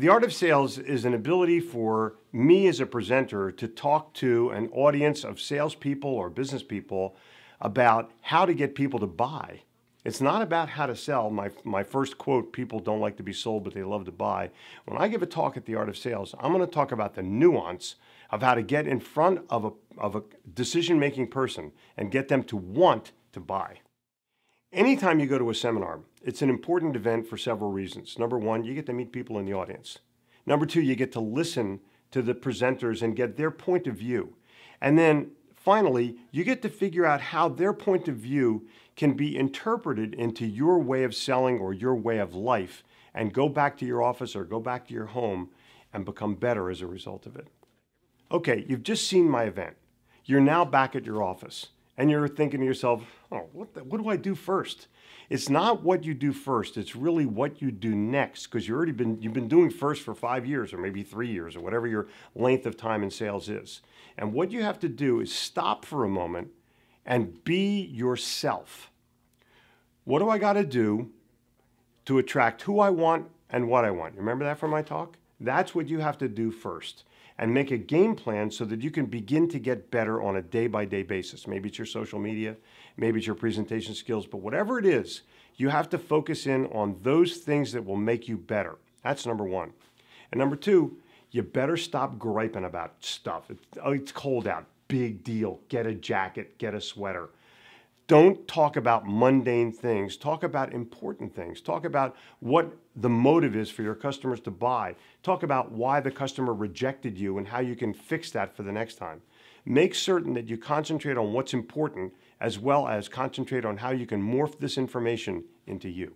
The art of sales is an ability for me as a presenter to talk to an audience of salespeople or business people about how to get people to buy. It's not about how to sell. My, my first quote people don't like to be sold, but they love to buy. When I give a talk at the Art of Sales, I'm going to talk about the nuance of how to get in front of a, of a decision making person and get them to want to buy. Anytime you go to a seminar, it's an important event for several reasons. Number one, you get to meet people in the audience. Number two, you get to listen to the presenters and get their point of view. And then finally, you get to figure out how their point of view can be interpreted into your way of selling or your way of life and go back to your office or go back to your home and become better as a result of it. Okay, you've just seen my event. You're now back at your office and you're thinking to yourself, oh, what, the, what do I do first? It's not what you do first. It's really what you do next because you've already been you've been doing first for five years or maybe three years or whatever your length of time in sales is. And what you have to do is stop for a moment and be yourself. What do I got to do to attract who I want and what I want? Remember that from my talk? That's what you have to do first and make a game plan so that you can begin to get better on a day by day basis. Maybe it's your social media, maybe it's your presentation skills, but whatever it is, you have to focus in on those things that will make you better. That's number one. And number two, you better stop griping about stuff. It's, oh, it's cold out. Big deal. Get a jacket, get a sweater. Don't talk about mundane things. Talk about important things. Talk about what the motive is for your customers to buy. Talk about why the customer rejected you and how you can fix that for the next time. Make certain that you concentrate on what's important as well as concentrate on how you can morph this information into you.